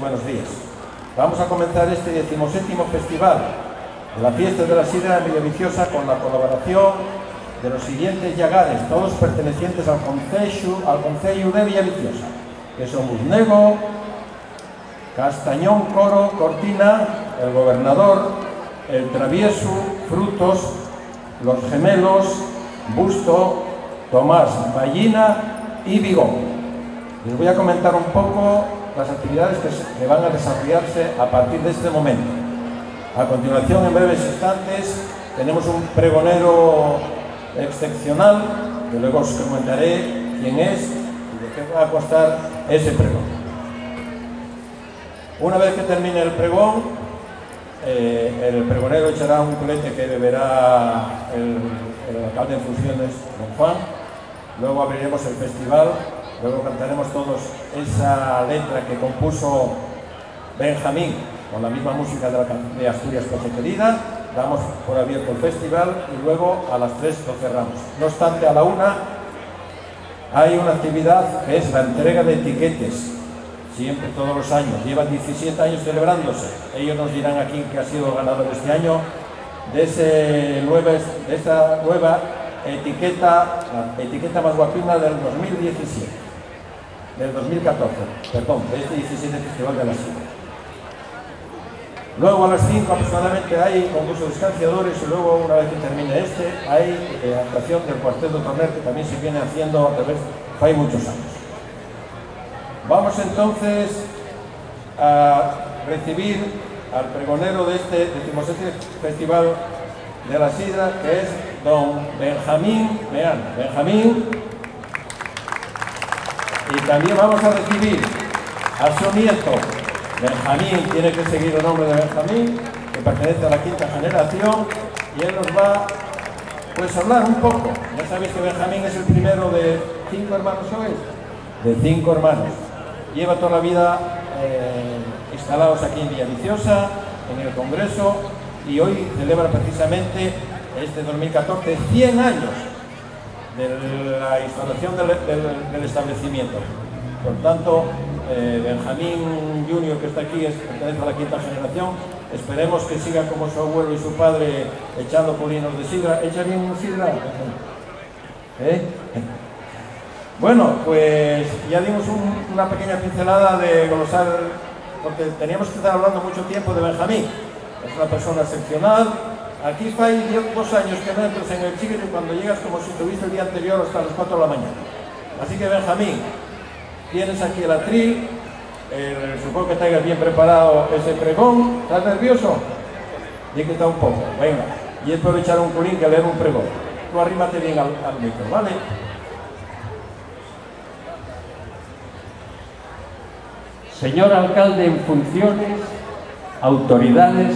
buenos días. Vamos a comenzar este decimoséptimo festival de la fiesta de la sidra de Villaviciosa con la colaboración de los siguientes llagares, todos pertenecientes al Concello, al Concello de Villaviciosa, que son Buznego, Castañón, Coro, Cortina, el Gobernador, el Travieso, Frutos, los Gemelos, Busto, Tomás, Ballina y Vigón. Les voy a comentar un poco las actividades que, van a desarrollarse a partir de este momento. A continuación, en breves instantes, tenemos un pregonero excepcional, que luego os comentaré quién es y de qué va a costar ese pregón. Una vez que termine el pregón, eh, el pregonero echará un colete que beberá el, el alcalde en funciones, don Juan. Luego abriremos el festival Luego cantaremos todos esa letra que compuso Benjamín con la misma música de, Asturias Coche Querida. Damos por abierto el festival y luego a las 3 lo cerramos. No obstante, a la una hay una actividad que es la entrega de etiquetes, siempre, todos los años. Llevan 17 años celebrándose. Ellos nos dirán aquí que ha sido ganador este año de, ese de nueva etiqueta, la etiqueta más guapina del 2017 del 2014, perdón, de este 17 Festival de la Sidra. Luego a las 5 aproximadamente hay concurso de escanciadores y luego una vez que termine este hay eh, actuación del cuarteto Torner que también se viene haciendo a través, hay muchos años. Vamos entonces a recibir al pregonero de este 17 Festival de la Sidra que es don Benjamín vean, Benjamín y también vamos a recibir a su nieto, Benjamín, tiene que seguir el nombre de Benjamín, que pertenece a la quinta generación, y él nos va pues, a hablar un poco. Ya sabéis que Benjamín es el primero de cinco hermanos, ¿sois? De cinco hermanos. Lleva toda la vida eh, instalados aquí en Villaviciosa, en el Congreso, y hoy celebra precisamente este 2014 100 años de la instalación del, establecimiento. Por tanto, eh, Benjamín Junior, que está aquí, es, pertenece a la quinta generación. Esperemos que siga como su abuelo y su padre echando polinos de sidra. ¿Echa bien un sidra? ¿Eh? Bueno, pues ya dimos una pequeña pincelada de glosar, porque teníamos que estar hablando mucho tiempo de Benjamín. Es una persona excepcional, Aquí fai dos años que no entras en el Chigre cuando llegas como si tuviste el día anterior hasta las 4 de la mañana. Así que Benjamín, tienes aquí el atril, supongo que traigas bien preparado ese pregón. ¿Estás nervioso? Y que está un poco, venga. Y es por echar un culín que leer un pregón. Tú arrímate bien al, al micro, ¿vale? Señor alcalde en funciones, autoridades,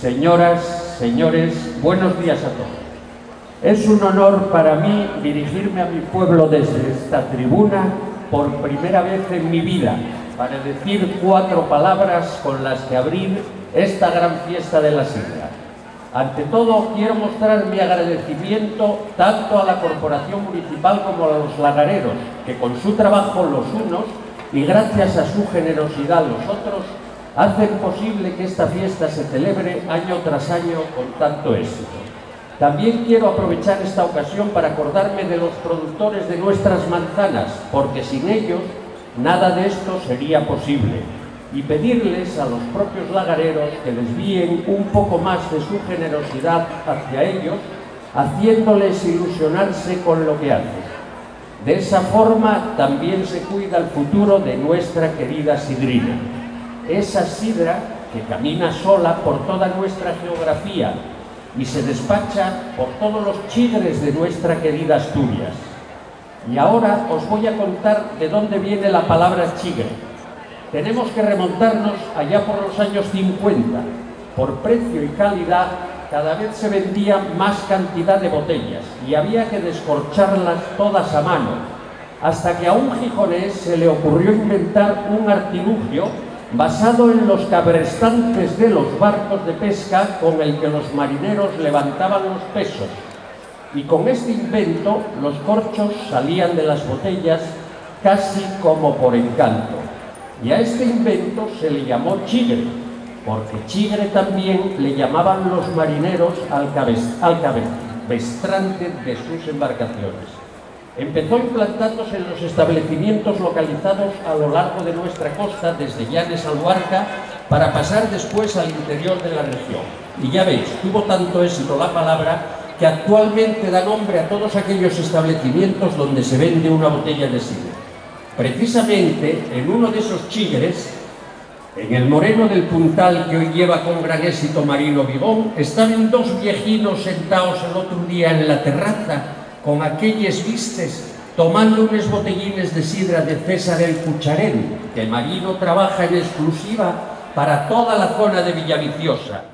señoras, Señores, buenos días a todos. Es un honor para mí dirigirme a mi pueblo desde esta tribuna por primera vez en mi vida para decir cuatro palabras con las que abrir esta gran fiesta de la sidra. Ante todo, quiero mostrar mi agradecimiento tanto a la Corporación Municipal como a los lagareros, que con su trabajo los unos y gracias a su generosidad los otros hacen posible que esta fiesta se celebre año tras año con tanto éxito. También quiero aprovechar esta ocasión para acordarme de los productores de nuestras manzanas, porque sin ellos nada de esto sería posible, y pedirles a los propios lagareros que desvíen un poco más de su generosidad hacia ellos, haciéndoles ilusionarse con lo que hacen. De esa forma también se cuida el futuro de nuestra querida Sidrina esa sidra que camina sola por toda nuestra geografía y se despacha por todos los chigres de nuestra querida Asturias. Y ahora os voy a contar de dónde viene la palabra chigre. Tenemos que remontarnos allá por los años 50. Por precio y calidad cada vez se vendía más cantidad de botellas y había que descorcharlas todas a mano, hasta que a un gijonés se le ocurrió inventar un artilugio basado en los cabrestantes de los barcos de pesca con el que los marineros levantaban los pesos. Y con este invento los corchos salían de las botellas casi como por encanto. Y a este invento se le llamó chigre, porque chigre también le llamaban los marineros al, cabestrante de sus embarcaciones. Empezó implantándose en los establecimientos localizados a lo largo de nuestra costa, desde Llanes a Luarca, para pasar después al interior de la región. Y ya veis, tuvo tanto éxito la palabra que actualmente da nombre a todos aquellos establecimientos donde se vende una botella de sidra. Precisamente en uno de esos chigres, en el moreno del puntal que hoy lleva con gran éxito Marino Vigón, estaban dos viejinos sentados el otro día en la terraza con aquellos vistes tomando unos botellines de sidra de César el Cucharén, que Marino trabaja en exclusiva para toda la zona de Villaviciosa.